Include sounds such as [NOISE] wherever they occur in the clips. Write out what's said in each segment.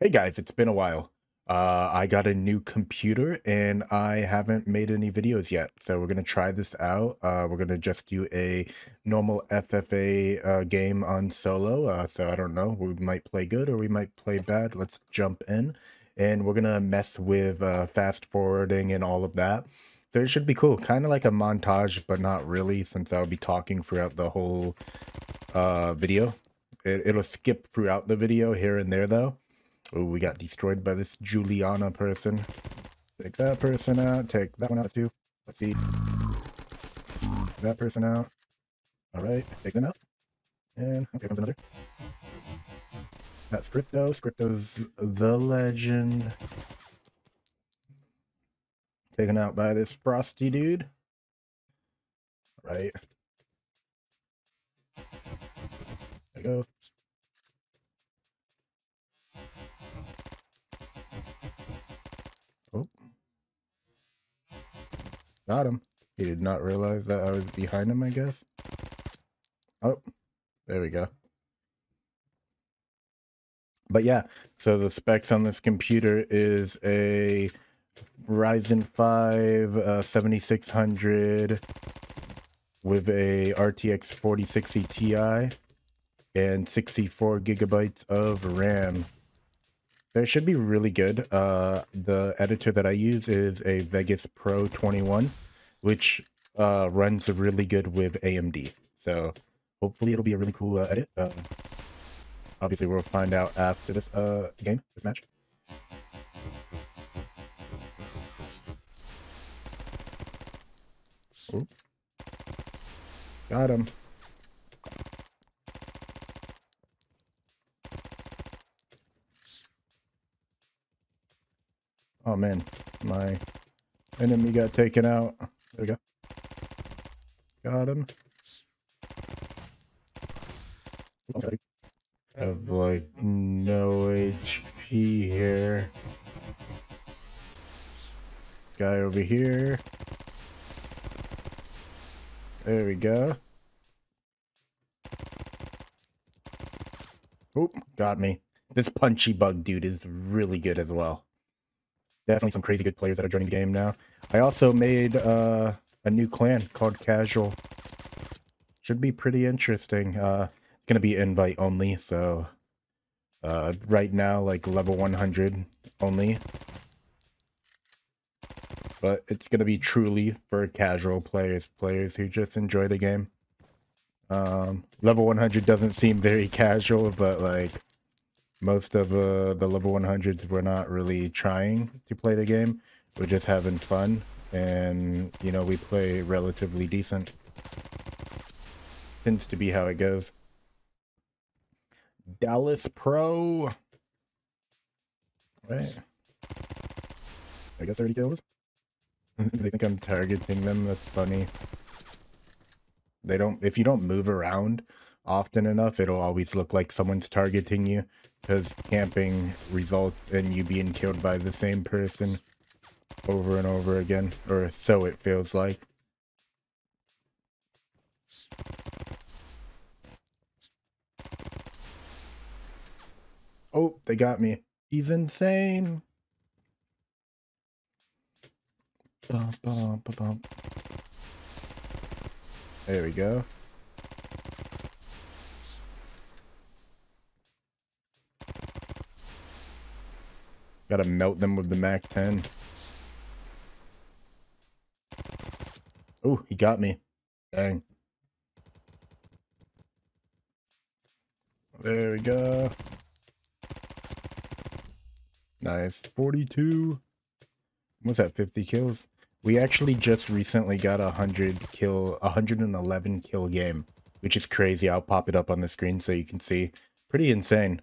Hey guys, it's been a while. Uh, I got a new computer and I haven't made any videos yet. So we're going to try this out. Uh, we're going to just do a normal FFA uh, game on solo. Uh, so I don't know, we might play good or we might play bad. Let's jump in and we're going to mess with uh, fast forwarding and all of that. So it should be cool. Kind of like a montage, but not really since I'll be talking throughout the whole uh, video. It, it'll skip throughout the video here and there though. Oh, we got destroyed by this Juliana person. Take that person out. Take that one out too. Let's see. That person out. All right, take them out. And okay, comes another. That's Crypto. Crypto's the legend. Taken out by this frosty dude. All right. There we go. Got him. He did not realize that I was behind him, I guess. Oh, there we go. But yeah, so the specs on this computer is a Ryzen 5 uh, 7600 with a RTX 4060 Ti and 64 gigabytes of RAM. It should be really good. Uh, the editor that I use is a Vegas Pro 21, which uh, runs really good with AMD. So hopefully it'll be a really cool uh, edit. Uh, obviously, we'll find out after this uh, game, this match. Ooh. Got him. Oh man, my enemy got taken out. There we go. Got him. I have like no HP here. Guy over here. There we go. Oop, got me. This punchy bug dude is really good as well definitely some crazy good players that are joining the game now. I also made uh, a new clan called Casual. Should be pretty interesting. Uh, it's gonna be invite only, so uh, right now like level 100 only. But it's gonna be truly for casual players, players who just enjoy the game. Um, level 100 doesn't seem very [LAUGHS] casual, but like most of uh, the level 100s were not really trying to play the game. We're just having fun. And, you know, we play relatively decent. Tends to be how it goes. Dallas Pro. Right. I guess 30 kills. [LAUGHS] they think I'm targeting them. That's funny. They don't, if you don't move around, often enough, it'll always look like someone's targeting you because camping results in you being killed by the same person over and over again, or so it feels like. Oh, they got me. He's insane. Bum, bum, bum, there we go. Gotta melt them with the MAC 10. Oh, he got me. Dang. There we go. Nice. 42. What's that, 50 kills? We actually just recently got a 100 kill, 111 kill game, which is crazy. I'll pop it up on the screen so you can see. Pretty insane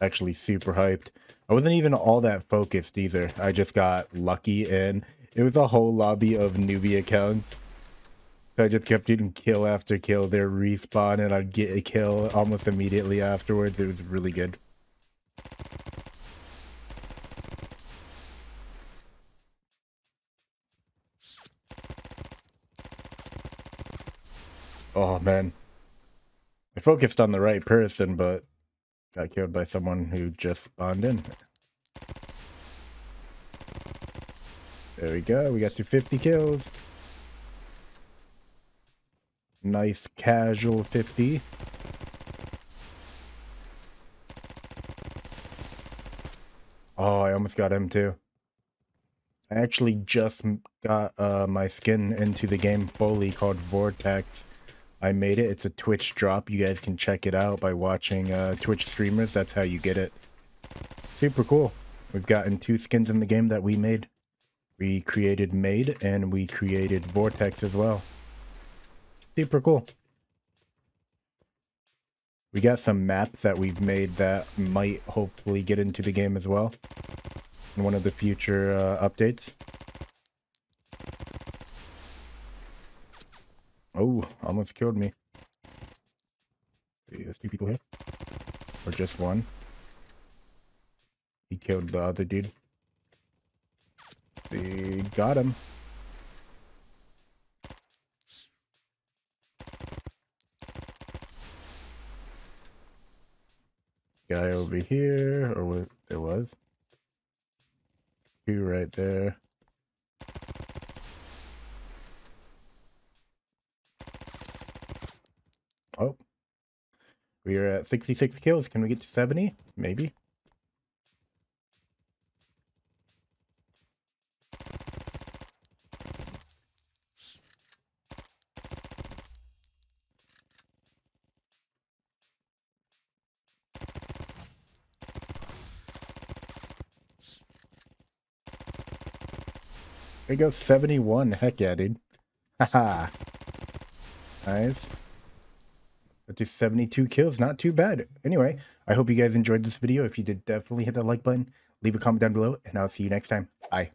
actually super hyped. I wasn't even all that focused either. I just got lucky and it was a whole lobby of newbie accounts. So I just kept getting kill after kill. Their respawn and I'd get a kill almost immediately afterwards. It was really good. Oh man. I focused on the right person, but got killed by someone who just spawned in. There we go. We got to 50 kills. Nice casual 50. Oh, I almost got him too. I actually just got uh, my skin into the game fully called Vortex. I made it. It's a Twitch drop. You guys can check it out by watching uh, Twitch streamers. That's how you get it. Super cool. We've gotten two skins in the game that we made. We created Made and we created Vortex as well. Super cool. We got some maps that we've made that might hopefully get into the game as well in one of the future uh, updates. Oh, almost killed me. There's two people here. Or just one. He killed the other dude. They got him. Guy over here, or what there was. Two right there. Oh. We are at 66 kills. Can we get to 70? Maybe. There you go, 71. Heck yeah, dude. Haha. [LAUGHS] nice. But just 72 kills, not too bad. Anyway, I hope you guys enjoyed this video. If you did, definitely hit that like button, leave a comment down below, and I'll see you next time. Bye.